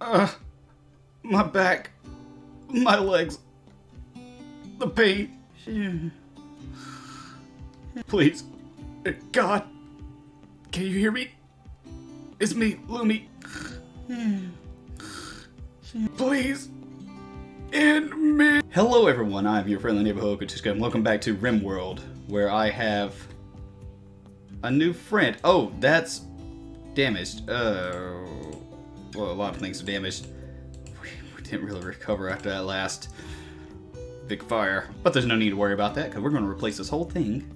Uh, my back, my legs, the pain. Please, God, can you hear me? It's me, Lumi. Please, end me. Hello, everyone. I'm your friendly neighborhood Katushka, and welcome back to RimWorld, where I have a new friend. Oh, that's damaged. Uh, well, a lot of things are damaged. We, we didn't really recover after that last big fire, but there's no need to worry about that because we're going to replace this whole thing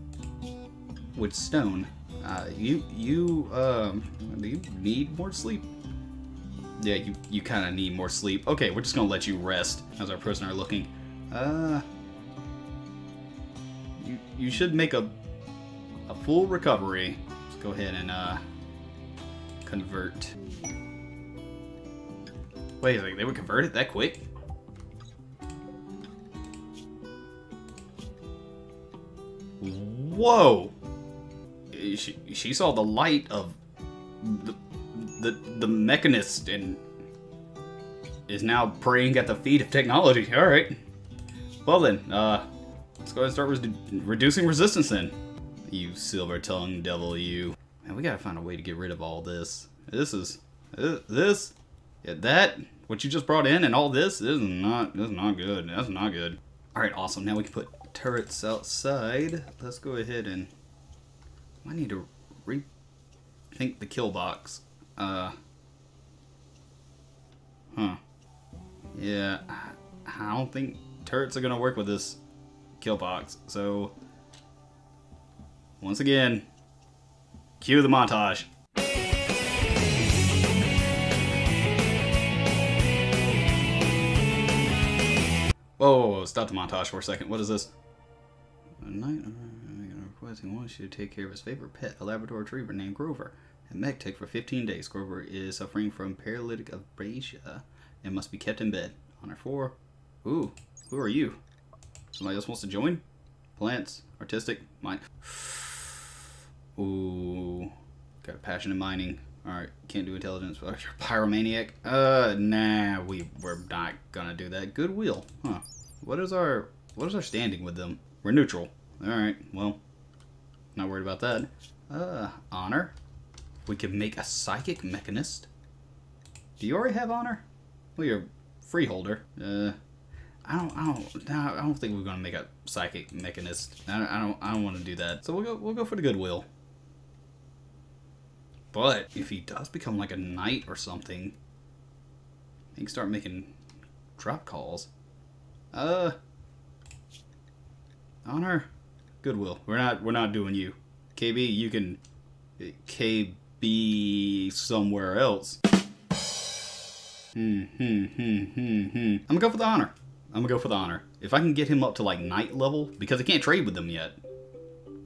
with stone. Uh, you you um you need more sleep. Yeah, you you kind of need more sleep. Okay, we're just gonna let you rest as our prisoner looking. Uh, you you should make a a full recovery. Let's go ahead and uh convert. Wait, like they would convert it that quick? Whoa! She, she saw the light of the, the, the mechanist and is now praying at the feet of technology. Alright. Well then, uh, let's go ahead and start re reducing resistance then. You silver-tongued devil, you. Man, we gotta find a way to get rid of all this. This is, this, that, what you just brought in and all this, this is not, this is not good. That's not good. Alright, awesome. Now we can put turrets outside. Let's go ahead and... I need to rethink the kill box. Uh... Huh. Yeah, I don't think turrets are to work with this kill box. So, once again, cue the montage. Whoa, whoa, whoa, stop the montage for a second. What is this? A knight requesting wants you to take care of his favorite pet, a Labrador Retriever named Grover. At MechTech for 15 days, Grover is suffering from paralytic abasia and must be kept in bed. Honor 4. Ooh, who are you? Somebody else wants to join? Plants, artistic, mine. Ooh, got a passion in mining. Alright, can't do intelligence. But you're pyromaniac? Uh, nah, we, we're not gonna do that. Goodwill. Huh. What is our, what is our standing with them? We're neutral. Alright, well, not worried about that. Uh, honor. We can make a psychic mechanist. Do you already have honor? Well, you're freeholder. Uh, I don't, I don't, I don't think we're gonna make a psychic mechanist. I don't, I don't, I don't want to do that. So we'll go, we'll go for the goodwill. But if he does become like a knight or something, he can start making drop calls. Uh, honor, goodwill. We're not, we're not doing you. KB, you can KB somewhere else. Hmm, hmm, hmm, hmm, hmm. I'm gonna go for the honor. I'm gonna go for the honor. If I can get him up to like knight level, because I can't trade with them yet.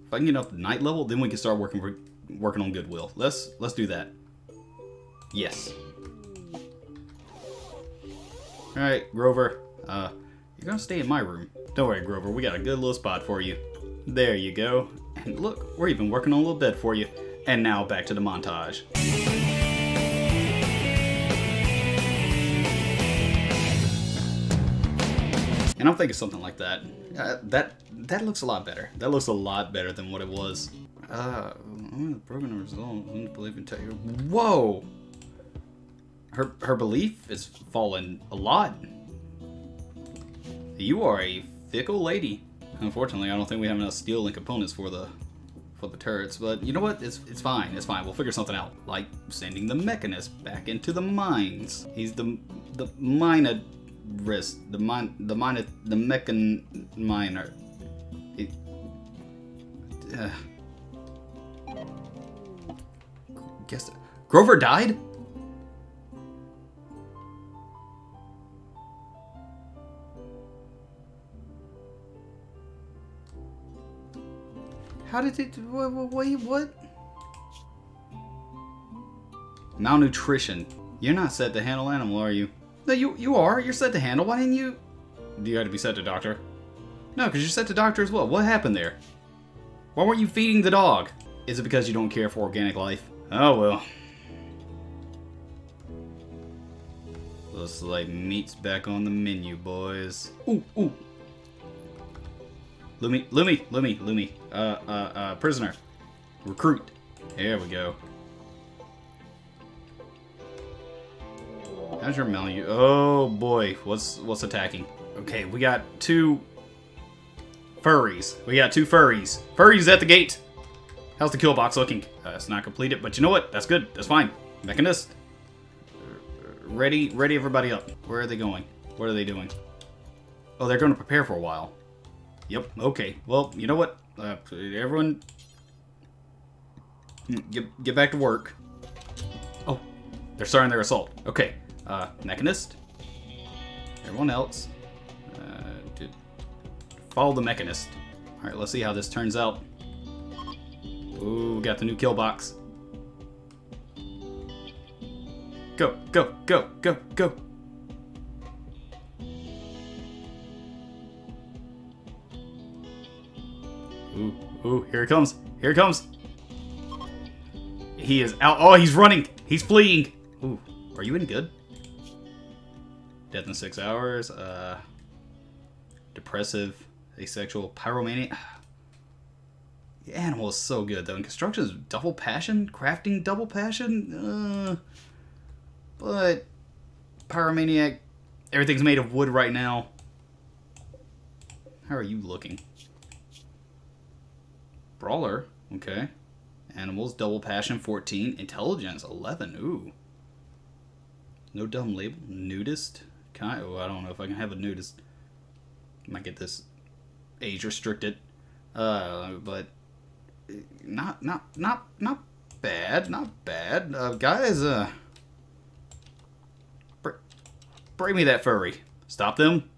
If I can get up to knight level, then we can start working for working on goodwill. Let's let's do that. Yes. All right, Grover. Uh, you're gonna stay in my room. Don't worry, Grover. We got a good little spot for you. There you go. And look, we're even working on a little bed for you. And now back to the montage. And I'm thinking something like that. Uh, that that looks a lot better. That looks a lot better than what it was. Uh, broken result. Believe in Whoa! Her her belief is fallen a lot. You are a fickle lady. Unfortunately, I don't think we have enough steel and components for the for the turrets, but you know what? It's it's fine. It's fine. We'll figure something out. Like sending the mechanist back into the mines. He's the the miner wrist. The mine the miner the mechan miner. It, uh, guess Grover died? How did it? Wait, wait, what? Malnutrition. You're not set to handle animal, are you? No, you you are. You're set to handle. Why didn't you? Do you had to be set to doctor? No, because you're set to doctor as well. What happened there? Why weren't you feeding the dog? Is it because you don't care for organic life? Oh well. Looks like meat's back on the menu, boys. Ooh, ooh. Lumi, Lumi, Lumi, Lumi. Uh, uh, uh, prisoner. Recruit. There we go. How's your menu? Oh boy, what's what's attacking? Okay, we got two furries. We got two furries. Furries at the gate. How's the kill box looking? Uh, it's not completed, but you know what? That's good. That's fine. Mechanist. Ready, ready everybody up. Where are they going? What are they doing? Oh, they're going to prepare for a while. Yep, okay. Well, you know what? Uh, everyone... Get, get back to work. Oh, they're starting their assault. Okay, uh, Mechanist. Everyone else. Uh, follow the Mechanist. Alright, let's see how this turns out. Ooh, got the new kill box. Go, go, go, go, go. Ooh, ooh, here it comes. Here it comes. He is out. Oh, he's running. He's fleeing. Ooh, are you in good? Death in six hours. Uh, depressive, asexual, pyromaniac. The animal is so good though. And construction is double passion, crafting double passion. Uh, but pyromaniac, everything's made of wood right now. How are you looking? Brawler, okay. Animals, double passion 14, intelligence 11. Ooh. No dumb label. Nudist. Can I? Oh, I don't know if I can have a nudist. Might get this age restricted. Uh, but not not not not bad, not bad. Uh, guys, uh, br bring me that furry. Stop them.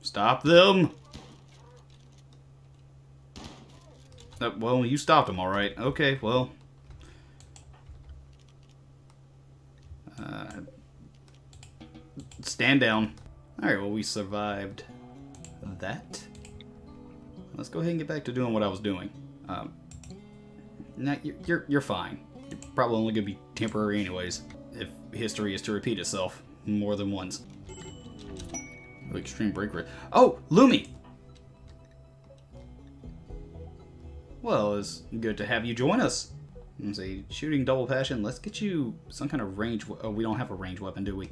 Stop them. Uh, well, you stopped him, all right. Okay, well. Uh, stand down. All right, well, we survived that. Let's go ahead and get back to doing what I was doing. Um, now, you're, you're, you're fine. You're probably only going to be temporary anyways, if history is to repeat itself more than once. Extreme break rate. Oh, Lumi! Well, it's good to have you join us. Let's see, shooting double passion. Let's get you some kind of range. Oh, we don't have a range weapon, do we?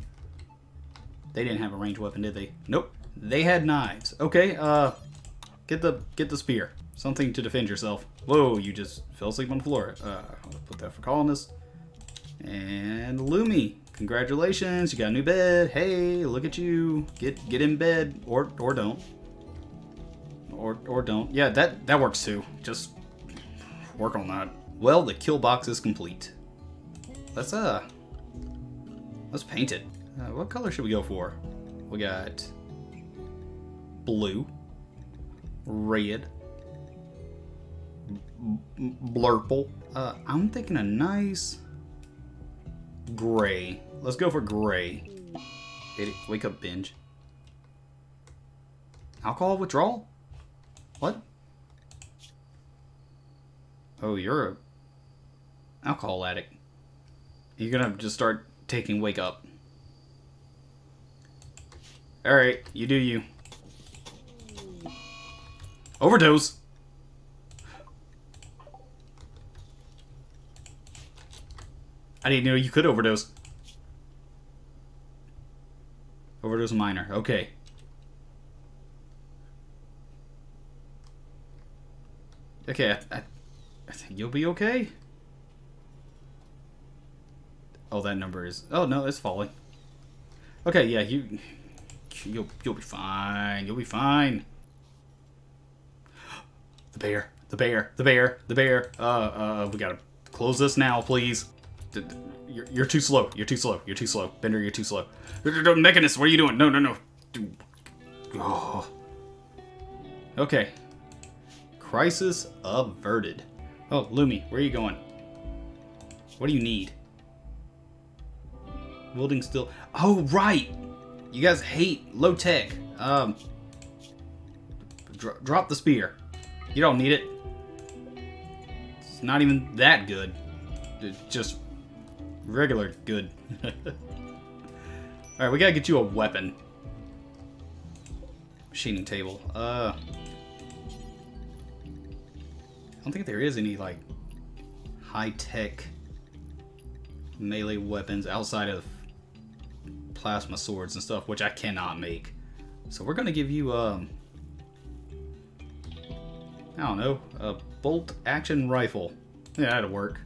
They didn't have a range weapon, did they? Nope. They had knives. Okay, uh, get the get the spear. Something to defend yourself. Whoa, you just fell asleep on the floor. Uh, I'll put that for colonists. And Lumi, congratulations, you got a new bed. Hey, look at you. Get get in bed, or or don't, or or don't. Yeah, that that works too. Just work on that. Well, the kill box is complete. Let's uh, let's paint it. Uh, what color should we go for? We got blue, red, blurple. Uh, I'm thinking a nice gray. Let's go for gray. Wake up, binge. Alcohol withdrawal? What? Oh, you're a alcohol addict. You're gonna just start taking wake up. Alright, you do you. Overdose! I didn't know you could overdose. Overdose minor. Okay. Okay, I, I, I think you'll be okay. Oh, that number is... Oh, no, it's falling. Okay, yeah, you... You'll, you'll be fine. You'll be fine. The bear. The bear. The bear. The bear. Uh, uh, we gotta close this now, please. You're, you're too slow. You're too slow. You're too slow. Bender, you're too slow. Mechanist, what are you doing? No, no, no. Oh. Okay. Crisis averted. Oh, Lumi, where are you going? What do you need? Wielding still. Oh, right! You guys hate low tech. Um, dro drop the spear. You don't need it. It's not even that good. It just Regular, good. Alright, we gotta get you a weapon. Machining table. Uh... I don't think there is any, like, high-tech melee weapons outside of plasma swords and stuff, which I cannot make. So we're gonna give you, um... I don't know, a bolt action rifle. Yeah, that'll work.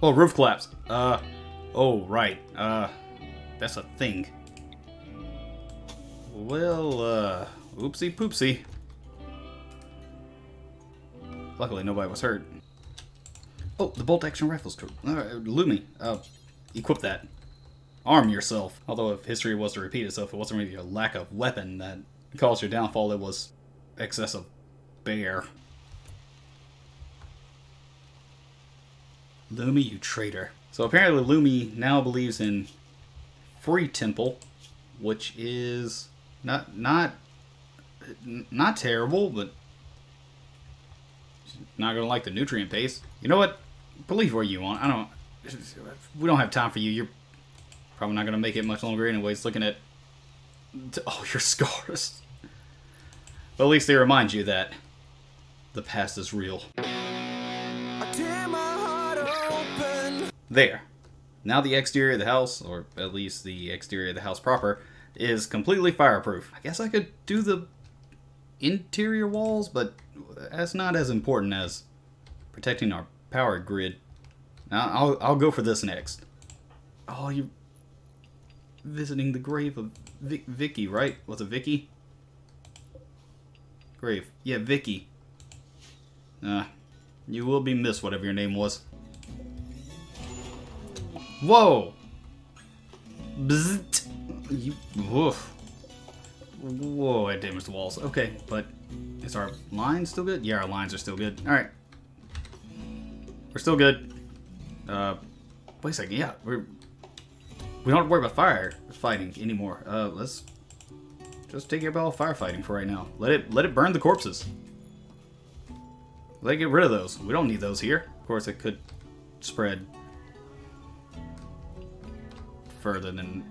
Oh, roof collapse. Uh, oh, right. Uh, that's a thing. Well, uh, oopsie poopsie. Luckily, nobody was hurt. Oh, the bolt action rifle's. Uh, Lumi, uh, equip that. Arm yourself. Although if history was to repeat itself, it wasn't really your lack of weapon that caused your downfall, it was excessive bear. Lumi, you traitor. So apparently Lumi now believes in free temple, which is not not not terrible, but not gonna like the nutrient paste. You know what? Believe where you want. I don't. We don't have time for you. You're probably not gonna make it much longer, anyways. Looking at oh your scars. But at least they remind you that the past is real. There. Now the exterior of the house, or at least the exterior of the house proper, is completely fireproof. I guess I could do the interior walls, but that's not as important as protecting our power grid. Now, I'll, I'll go for this next. Oh, you're visiting the grave of Vic Vicky, right? Was it Vicky? Grave. Yeah, Vicky. Uh, you will be missed, whatever your name was. Whoa! Bzzzt. You, woof. Whoa, I damaged the walls. Okay, but is our line still good? Yeah, our lines are still good. Alright. We're still good. Uh, wait a second. Yeah, we're... We don't have to worry about fire fighting anymore. Uh, let's just take care of all firefighting for right now. Let it let it burn the corpses. Let it get rid of those. We don't need those here. Of course, it could spread further than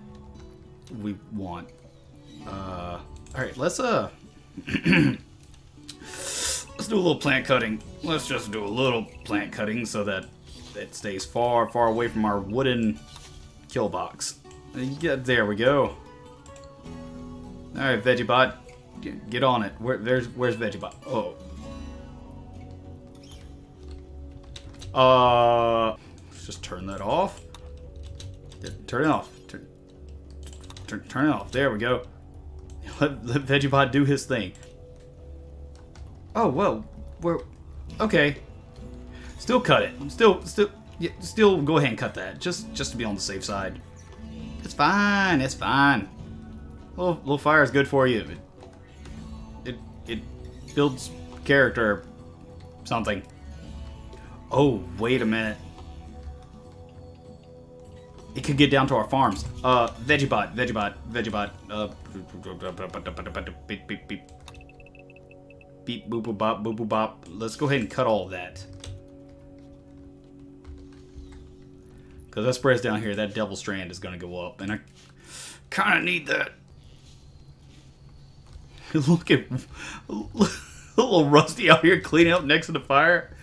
we want. Uh, Alright, let's, uh... let's do a little plant cutting. Let's just do a little plant cutting so that it stays far, far away from our wooden kill box. Yeah, there we go. Alright, Veggiebot. Get, get on it. Where, there's, where's Veggiebot? Oh. Uh... Let's just turn that off. Turn it off. Turn, turn, turn it off. There we go. Let, let Veggiebot do his thing. Oh, well, we're... Okay. Still cut it. Still, still, yeah, still go ahead and cut that. Just, just to be on the safe side. It's fine. It's fine. A little, little fire is good for you. It, it, it builds character. Something. Oh, wait a minute. It could get down to our farms. Uh, Veggiebot, Veggiebot, Veggiebot. Uh, beep, boop, boop, bop, boop, boop, bop. Let's go ahead and cut all of that. Because that spreads down here, that devil strand is going to go up. And I kind of need that. Look at little Rusty out here cleaning up next to the fire.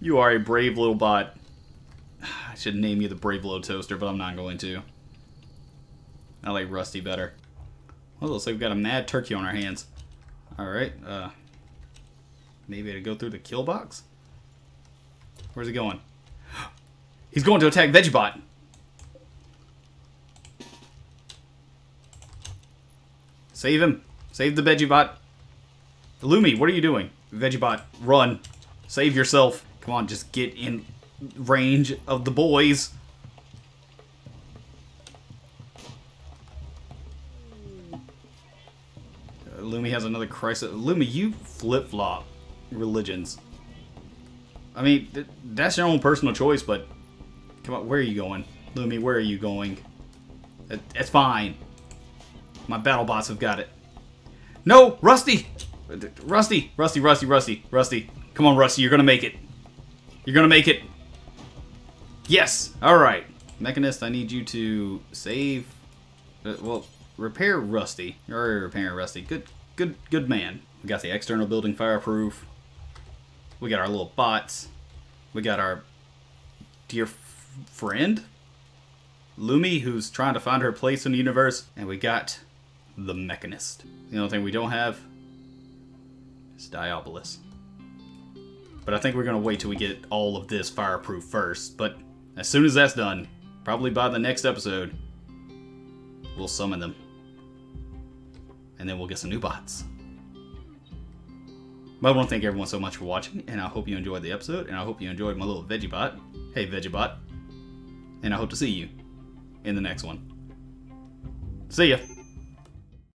You are a brave little bot. I should name you the Brave Little Toaster, but I'm not going to. I like Rusty better. Well, looks like we've got a mad turkey on our hands. Alright, uh... Maybe to go through the kill box? Where's he going? He's going to attack Veggiebot! Save him! Save the Veggiebot! Lumi, what are you doing? Veggiebot, run. Save yourself. Come on, just get in range of the boys. Lumi has another crisis. Lumi, you flip-flop religions. I mean, th that's your own personal choice, but come on, where are you going? Lumi, where are you going? It, fine. My battle bots have got it. No, Rusty! Rusty, Rusty, Rusty, Rusty, Rusty. Come on, Rusty, you're gonna make it. You're gonna make it. Yes. All right. Mechanist, I need you to save. Uh, well, repair Rusty. You're already repairing Rusty. Good, good, good man. We got the external building fireproof. We got our little bots. We got our dear friend, Lumi, who's trying to find her place in the universe. And we got the Mechanist. The only thing we don't have is Diabolus. But I think we're going to wait till we get all of this fireproof first. But as soon as that's done, probably by the next episode, we'll summon them. And then we'll get some new bots. But I want to thank everyone so much for watching, and I hope you enjoyed the episode, and I hope you enjoyed my little Veggiebot. Hey, Veggiebot. And I hope to see you in the next one. See ya!